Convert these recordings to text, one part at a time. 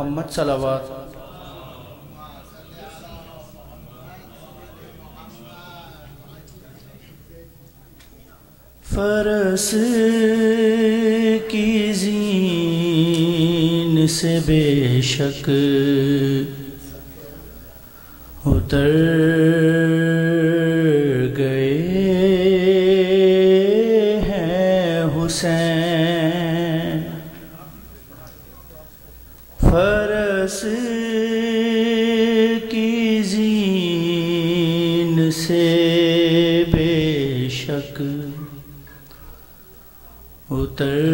محمد صلوات۔ فرس کی زین سے بے شک اتر شک اتر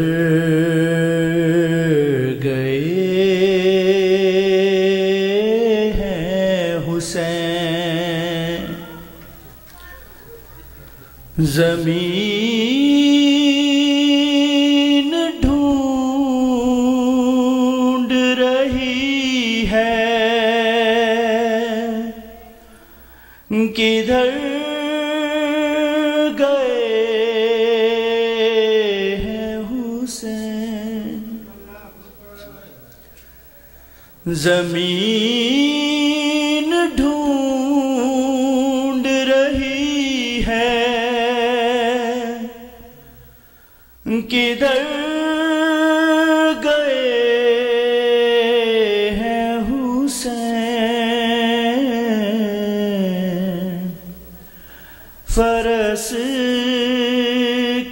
گئے ہیں حسین۔ زمین زمین ڈھونڈ رہی ہے۔ کدھر گئے ہیں حسین؟ فرس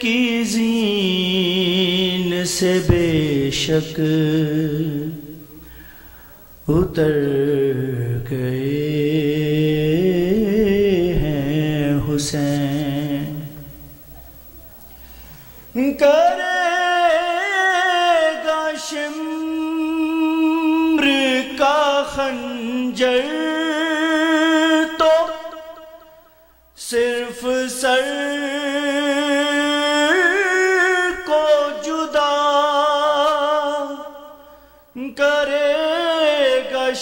کی زین سے بے شک اتر گئے ہیں حسین۔ کرے گا شمر کا خنجر۔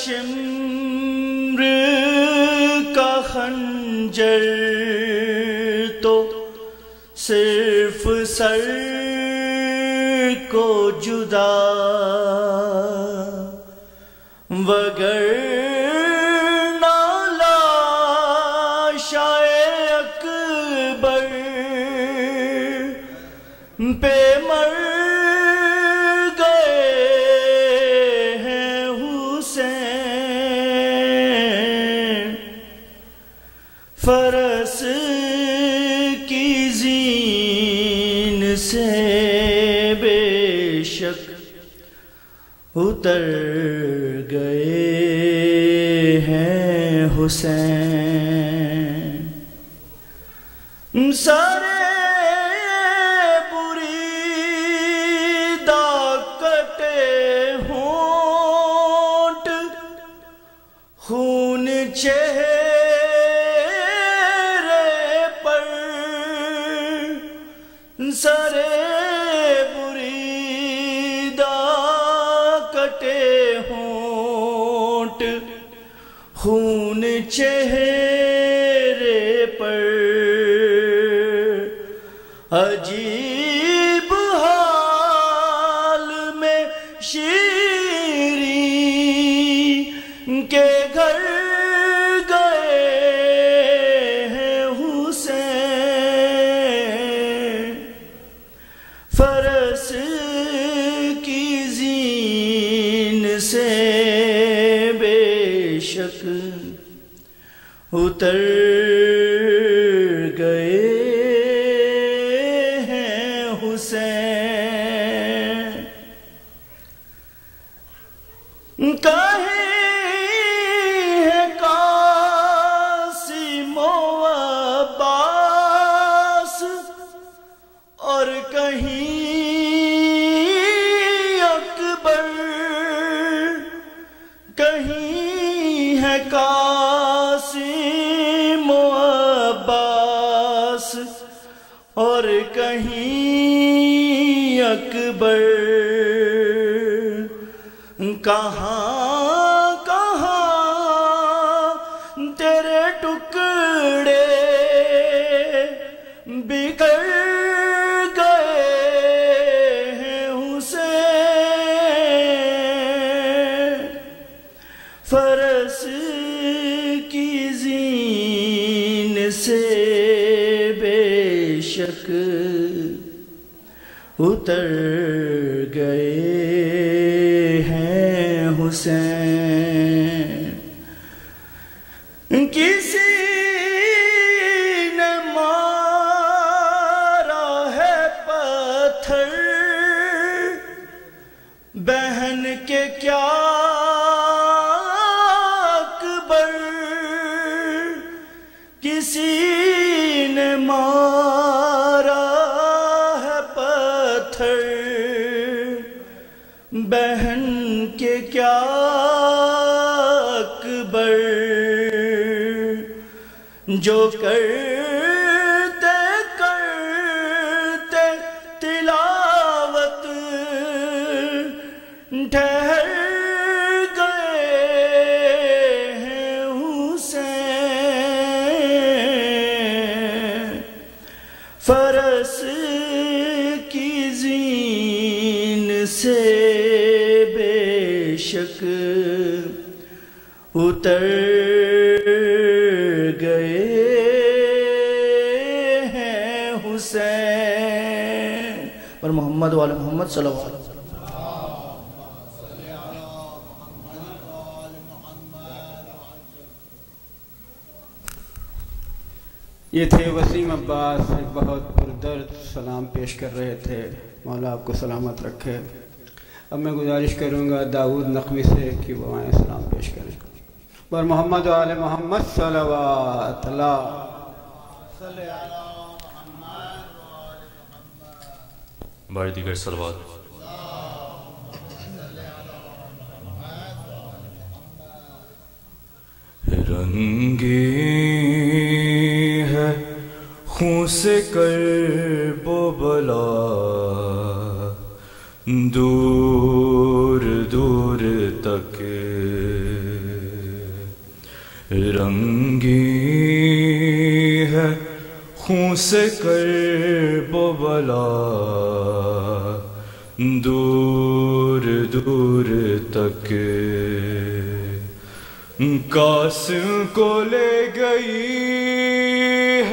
شمر کا خنجر تو صرف سر کو جدا وگر حسین۔ سارے شیری کے گھر گئے ہیں حسین۔ فرس کی زین سے بے شک اتر سے بے شک اتر گئے ہیں حسین۔ کسی نے مارا ہے پتھر۔ بہن کے کیا اکبر۔ کسی بہن کے کیا اکبر؟ جو کرتے کرتے تلاوت ٹھہر گئے حسین۔ فرس کی زین سے شک اتر گئے ہیں حسین۔ اور محمد والا محمد صلی اللہ علیہ وسلم۔ یہ تھے وسیم عباس ایک بہت پردرد سلام پیش کر رہے تھے۔ مولا آپ کو سلامت رکھے۔ اب میں گزارش کروں گا داود نقوی سے کہ وہ آئیں سلام پیش کریں۔ اور محمد وآل محمد صلوات اللہ۔ بار دیگر سلوات رنگی ہے خون سے کر بلا۔ دور دور تک رنگی ہے خون سے کر و بلا دور دور تک قاسم کو لے گئی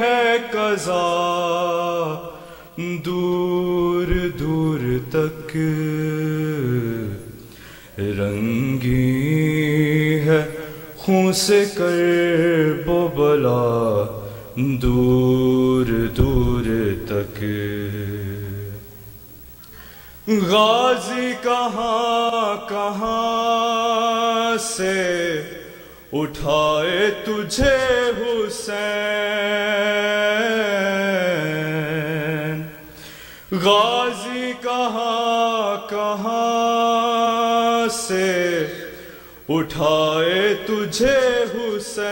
ہے قضا دور دور تک رنگی ہے، خون سے کر بلا دور دور تک۔ غازی کہاں کہاں سے اٹھائے تجھے حسین؟ غازی کہاں کہاں سے اٹھائے تجھے حسین؟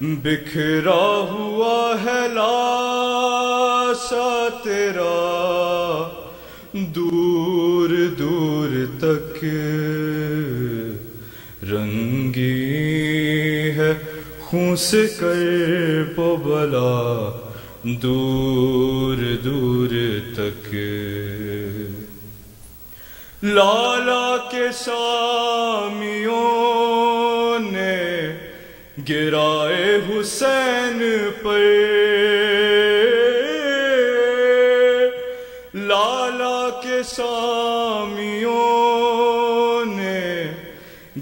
بکھرا ہوا ہے لاشا تیرا، دور دور تک رنگی ہے خون سے کر بلا۔ دور دور تک۔ لالا کے سامیوں نے گرائے حسین پر۔ لالا کے سامیوں نے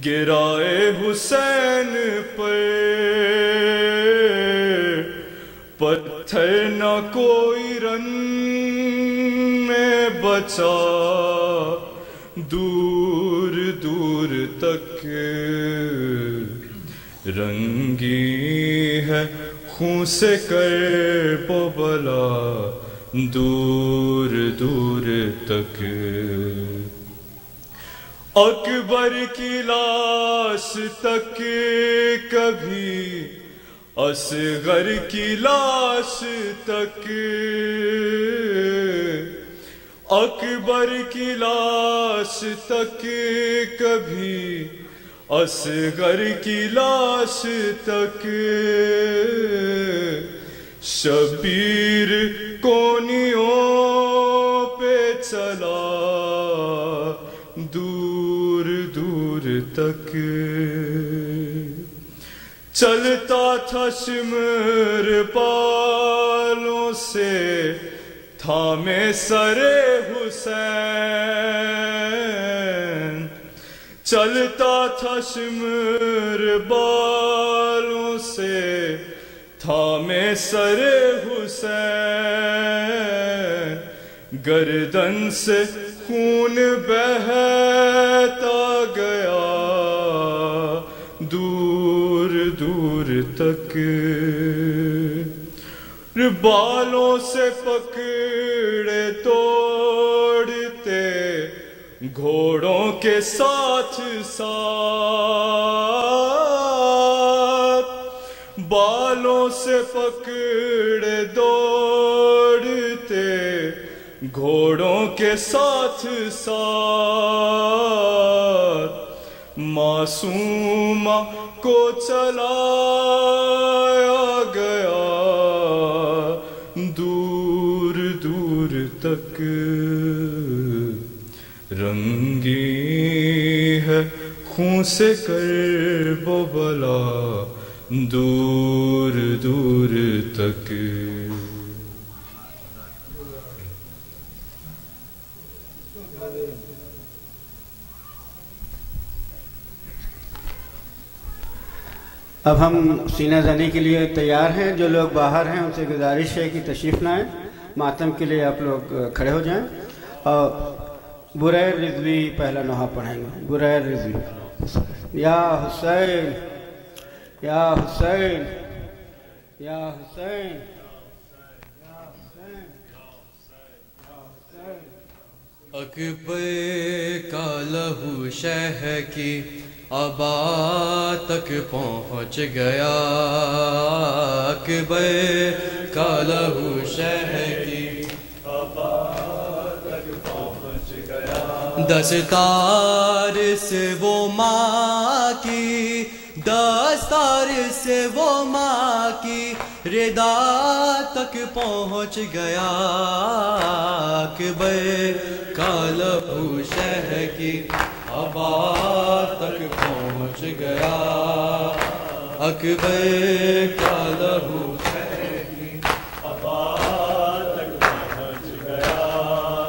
گرائے حسین پر پتھر نہ کوئی رن میں بچا دور دور تک رنگی ہے خون سے کر بلا دور دور تک اکبر کی لاش تک کبھی اصغر کی لاش تک۔ اکبر کی لاش تک کبھی۔ اصغر کی لاش تک۔ شبیر کونیوں پہ چلا۔ دور تک۔ چلتا تھا شمر پالوں سے تھامے سر حسین چلتا تھا شمر بالوں سے تھامے سر حسین گردن سے خون بہتا تک بالوں سے پکڑے توڑتے، گھوڑوں کے ساتھ ساتھ بالوں سے پکڑے دوڑتے، گھوڑوں کے ساتھ ساتھ۔ معصومہ کو چلایا گیا دور دور تک۔ رنگی ہے خون سے کر بلا دور دور اب ہم سینہ زنی کے لیے تیار ہیں، جو لوگ باہر ہیں، ان سے گزارش ہے کہ تشریف لائیں۔ ماتم کے لیے آپ لوگ کھڑے ہو جائیں۔ اور بریر رضوی پہلا نوحہ پڑھیں گے۔ بریر رضوی۔ یا حسین یا حسین یا حسین۔ اکبر کا لہو شہ کی ابا تک پہنچ گیا اکبر کا لہو شہ کی۔ دستار سے وہ ماں کی، دستار سے وہ ماں کی ردا تک پہنچ گیا اکبر کالبو شہ کی۔ ابا تک پہنچ گیا۔ اکبر کالبو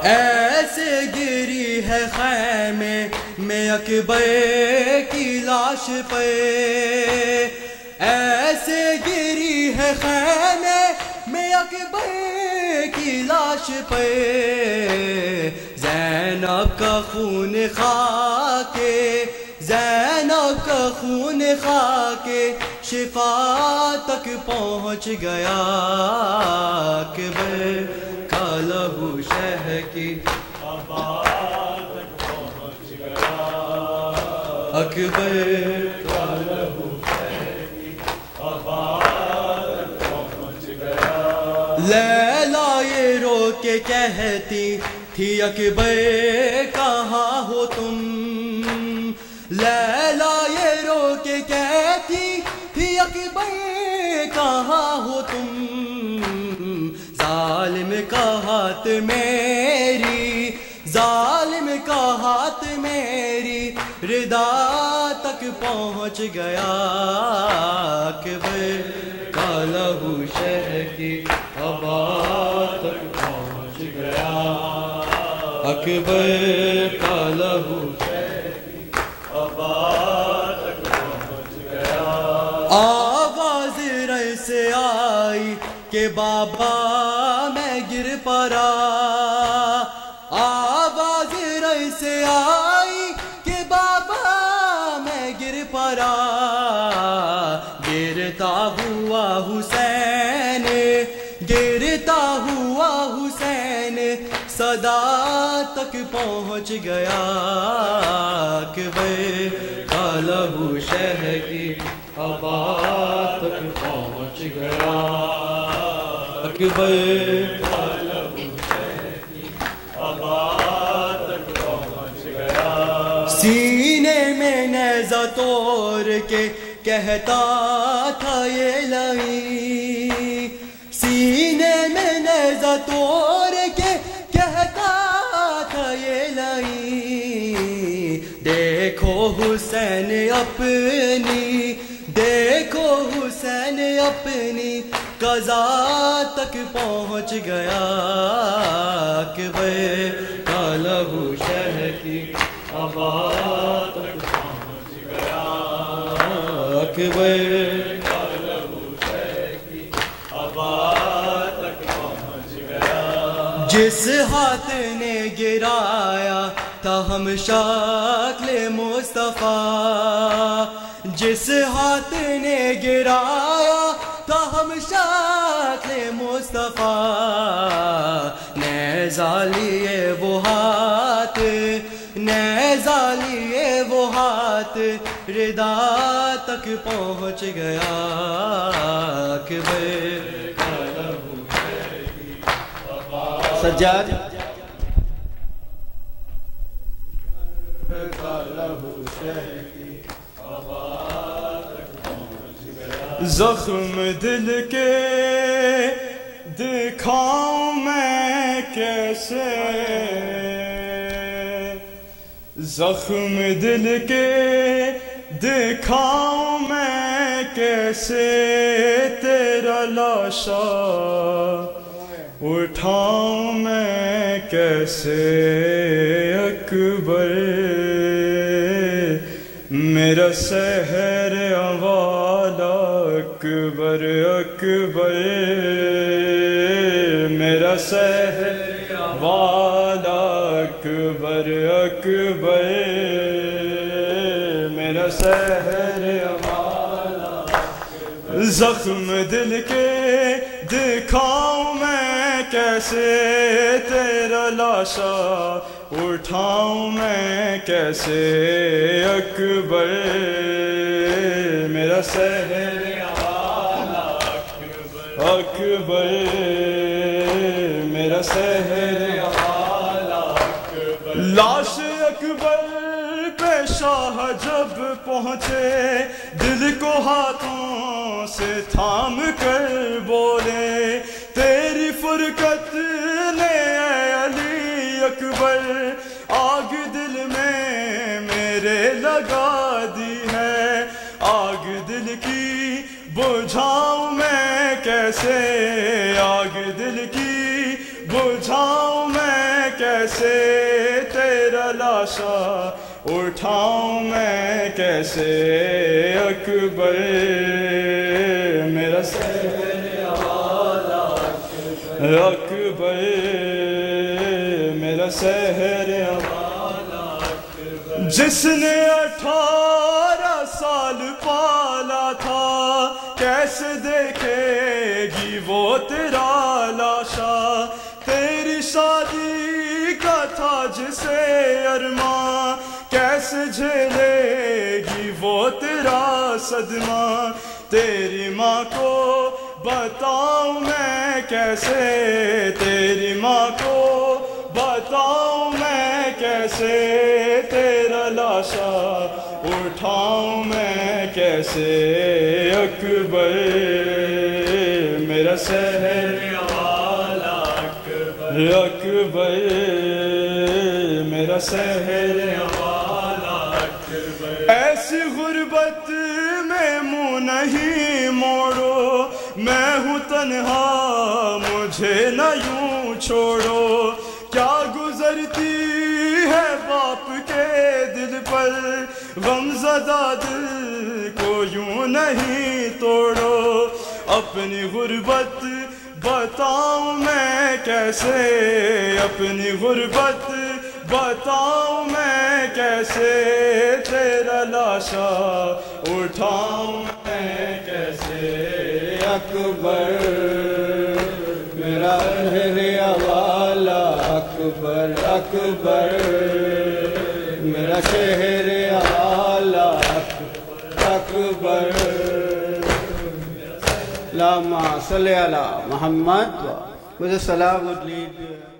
ایسے گری ہے خیمے میں اکبر کی لاش پہ ایسے گری ہے خیمے میں اکبر کی لاش پہ زینب کا خون خا کے زینب کا خون خا کے شفا تک پہنچ گیا۔ اکبر کا لہو شہ کی اکبر کا لہو لیلا یہ رو کے کہتی تھی اکبر، کہاں ہو تم؟ لیلا، یہ رو کے کہتی تھی اکبر، کہاں ہو تم؟ ظالم کا ہاتھ میری، ظالم کا ہاتھ میری، ردا تک پہنچ گیا اکبر، کا لہو شہ کی ابا اکبر کا لہو آواز رہ سے آئی کہ بابا میں گر پڑا۔ آواز رہ سے آئی تک پہنچ گیا اکبر کا لہو شہ کی ابا تک پہنچ گیا۔ اکبر کا کی تک پہنچ گیا۔ سینے میں نیزہ توڑ کے کہتا تھا یہ لئی سینے میں نیزہ توڑ حسین اپنی، دیکھو حسین اپنی، قضا تک پہنچ گیا کہ بے لہو شہ کی آباد تک پہنچ گیا اکبر آباد تک پہنچ گیا۔ جس ہاتھ گرایا تھا ہم شکل مصطفیٰ۔ جس ہاتھ نے گرایا تھا ہم شکل مصطفیٰ۔ نیزا لیے وہ ہاتھ نیزا لیے وہ ہاتھ۔ ردا تک پہنچ گیا کہ سجاد۔ زخم دل کے دکھاؤں میں کیسے؟ زخم دل کے دکھاؤں میں کیسے؟ تیرا لاشا اٹھاؤں میں کیسے؟ اکبر، میرا سحر والا اکبر اکبر، میرا سحر والا اکبر اکبر، میرا سحر والا زخم دل کے دکھاؤں میں کیسے تیرا لاشا اٹھاؤں میں کیسے اکبر، میرا سہر اکبر، میرا سہر لاش اکبر پہ شاہ جب پہنچے، دل کو ہاتھوں سے تھام کر بولے، تیری فرقت نے اے علی اکبر، آگ دل میں میرے لگا دی ہے۔ آگ دل کی بجھاؤں میں کیسے آگ دل کی بجھاؤں میں؟ کیسے تیرا لاشا اٹھاؤں میں؟ کیسے اکبر؟ میرا اکبر، میرا سہر جس نے اٹھارہ سال پالا تھا، کیسے دیکھے گی تیرا لاشا تیری شادی کا تھا جسے ارماں کیسے جھیلے گی وہ تیرا صدمہ؟ تیری ماں کو بتاؤں میں کیسے؟ تیری ماں کو بتاؤں میں کیسے؟ تیرا لاشا اٹھاؤں میں کیسے؟ اکبر میرا سہر اکبر۔ میرا سہر ایسی غربت میں منہ نہیں موڑو، میں ہوں تنہا، مجھے نہ یوں چھوڑو۔ کیا گزرتی ہے باپ کے دل پر؟ غم زدہ دل کو یوں نہیں توڑو۔ اپنی غربت بتاؤں میں کیسے؟ اپنی غربت بتاؤں میں کیسے؟ تیرا لاشا اٹھاؤں میں کیسے؟ اکبر، میرا ہے والا اکبر اکبر، میرا شہر لاما صلی اللہ محمد مجھے سلام لیجیے